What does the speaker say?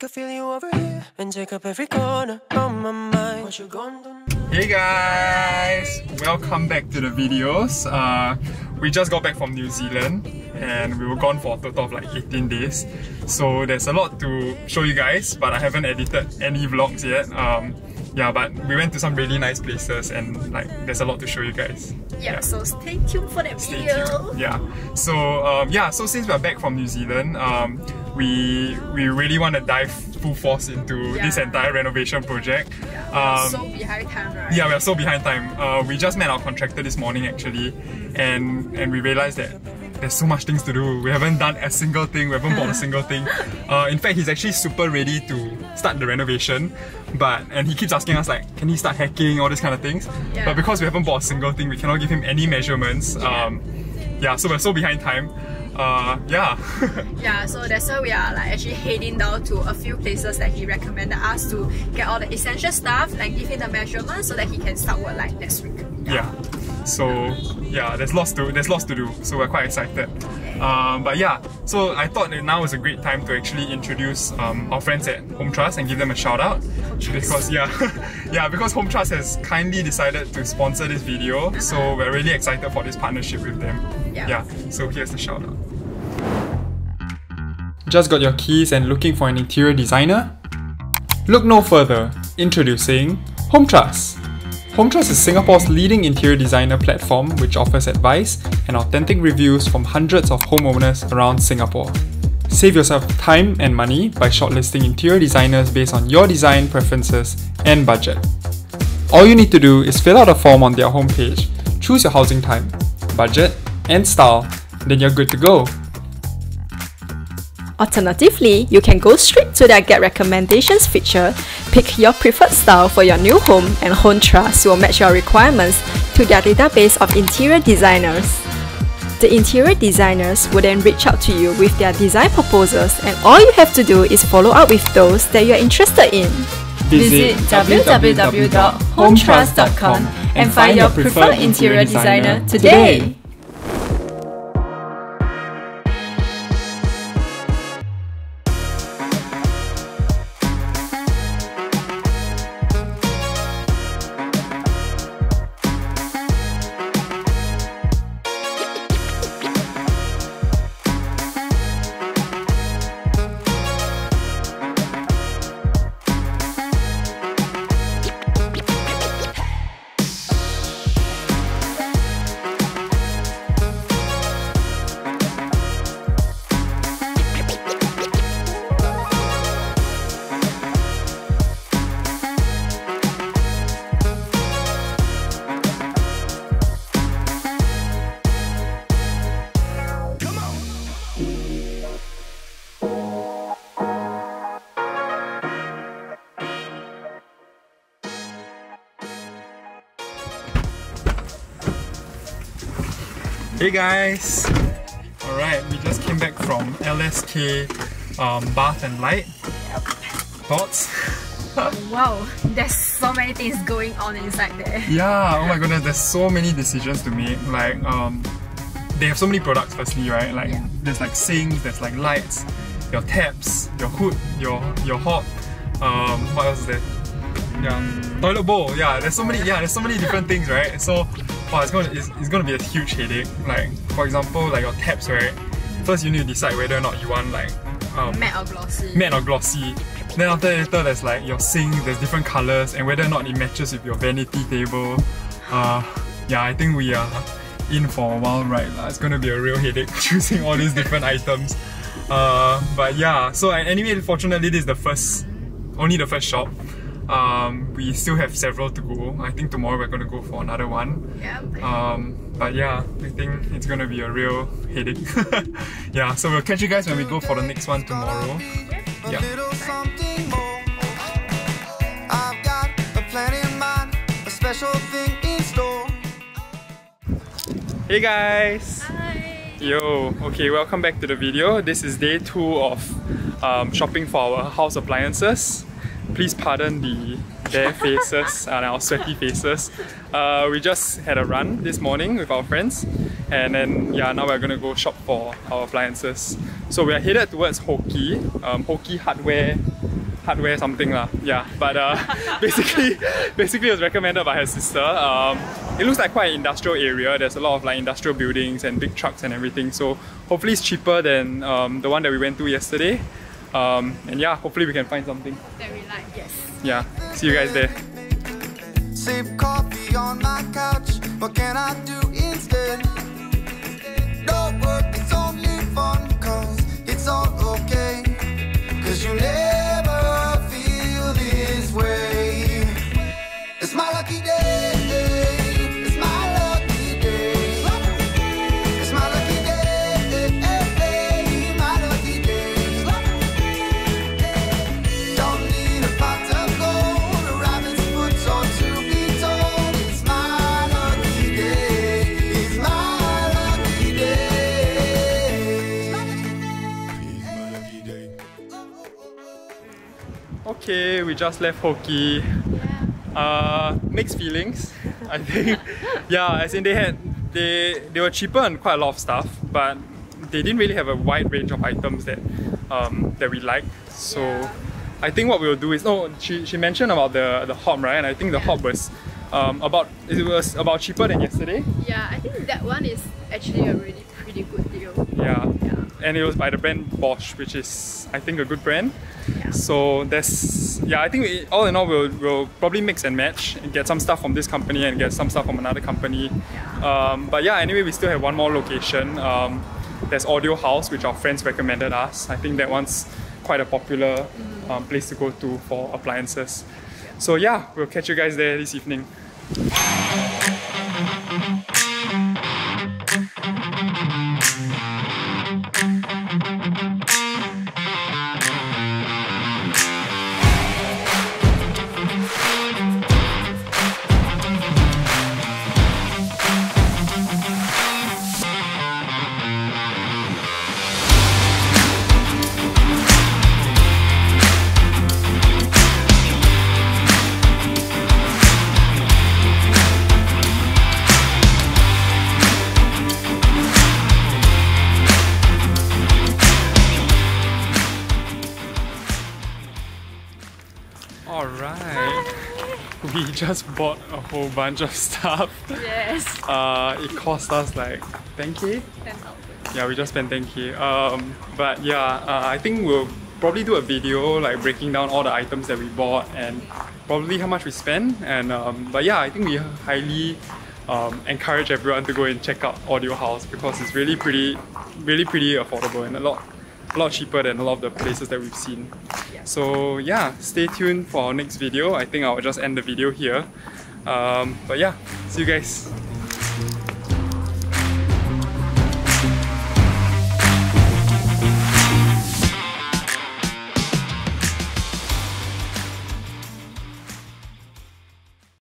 can feel you over here and take up every corner of my mind. What you gonna do? Hey guys! Welcome back to the videos. Uh, we just got back from New Zealand and we were gone for a total of like 18 days. So there's a lot to show you guys, but I haven't edited any vlogs yet. Um, yeah, but we went to some really nice places and like there's a lot to show you guys. Yeah, so stay tuned for that Stay video. tuned. Yeah. So um, yeah, so since we're back from New Zealand, um, we we really want to dive full force into Yeah. this entire renovation project. Yeah, Um, so behind time, right? yeah, we are so behind time. Uh, we just met our contractor this morning actually, and and we realized that there's so much things to do. We haven't done a single thing. We haven't bought a single thing. Uh, in fact, he's actually super ready to start the renovation, but and he keeps asking us like, can he start hacking all these kind of things? Yeah. But because we haven't bought a single thing, we cannot give him any measurements. Um, yeah, so we're so behind time. Uh, yeah. Yeah, so that's why we are like actually heading down to a few places that he recommended us to get all the essential stuff and give him the measurements so that he can start work like next week. yeah. So yeah there's lots to there's lots to do so we're quite excited. Um, but yeah so I thought that now is a great time to actually introduce um, our friends at Home Trust and give them a shout out. Because yeah yeah because Home Trust has kindly decided to sponsor this video so we're really excited for this partnership with them Yeah. yeah so here's the shout out just got your keys and looking for an interior designer? Look no further. Introducing Home Trust. Home Trust is Singapore's leading interior designer platform which offers advice and authentic reviews from hundreds of homeowners around Singapore. Save yourself time and money by shortlisting interior designers based on your design preferences and budget. All you need to do is fill out a form on their homepage, choose your housing type, budget, and style, then you're good to go. Alternatively, you can go straight to their Get Recommendations feature, pick your preferred style for your new home, and Home Trust will match your requirements to their database of interior designers. The interior designers will then reach out to you with their design proposals, and all you have to do is follow up with those that you are interested in. Visit www.hometrust.com and find your preferred interior designer today. Hey guys! Alright, we just came back from LSK um, Bath and Light. Thoughts? Wow, there's so many things going on inside there. Yeah, oh my goodness, there's so many decisions to make. Like, um, they have so many products firstly, right? Like, Yeah. there's like sinks, there's like lights, your taps, your hood, your your hob. Um, what else is there? Yeah, toilet bowl. Yeah, there's so many. Yeah, there's so many different things, right? So, wow, it's gonna it's, it's gonna be a huge headache. Like, for example, like your taps, right? First, you need to decide whether or not you want like um, Matte or glossy? matte or glossy. Then after later there's like your sink, there's different colours and whether or not it matches with your vanity table. Uh, yeah, I think we are in for a while right lah. It's gonna be a real headache choosing all these different items. Uh, but yeah, so anyway, fortunately this is the first, only the first shop. Um, we still have several to go. I think tomorrow we're gonna go for another one. Yep. Um, but yeah, I think it's gonna be a real headache. yeah, so we'll catch you guys when we go for the next one tomorrow. A Yeah. little something more. I've got a plan in mind, a special thing in store. Hey guys! Hi. Yo, okay, welcome back to the video. This is day two of um, shopping for our house appliances. Please pardon the bare faces and our sweaty faces. Uh, we just had a run this morning with our friends, and then yeah, now we're gonna go shop for our appliances. So we are headed towards Hoe Kee, um, Hoe Kee Hardware hardware something lah. Yeah, but uh, basically, basically it was recommended by her sister. Um, it looks like quite an industrial area. There's a lot of like industrial buildings and big trucks and everything. So hopefully it's cheaper than um, the one that we went to yesterday. Um, and yeah, hopefully we can find something. That we like, yes. Yeah, see you guys there. Sip coffee on my couch. What can I do instead? Okay, we just left Hoe Kee. Uh, mixed feelings. I think. yeah, as in they had they they were cheaper on quite a lot of stuff, but they didn't really have a wide range of items that um, that we like. So Yeah. I think what we'll do is no, she, she mentioned about the the hob right, and I think the Yeah. hob was um, about it was about cheaper than yesterday. Yeah, I think that one is actually a really pretty good deal. Yeah. Yeah. And it was by the brand Bosch, which is I think a good brand. Yeah. So that's yeah, I think we, all in all we'll, we'll probably mix and match and get some stuff from this company and get some stuff from another company. Um, but yeah, anyway, we still have one more location. Um, there's Audio House, which our friends recommended us. I think that one's quite a popular um, place to go to for appliances. So yeah, we'll catch you guys there this evening. Alright. We just bought a whole bunch of stuff. Yes. Uh, it cost us like 10k. 10,000. Yeah, we just spent 10k. Um, but yeah, uh, I think we'll probably do a video like breaking down all the items that we bought and probably how much we spent. And um, but yeah, I think we highly um, encourage everyone to go and check out Audio House because it's really pretty, really pretty affordable and a lot, a lot cheaper than a lot of the places that we've seen. So yeah, stay tuned for our next video. I think I'll just end the video here. Um, but yeah, see you guys.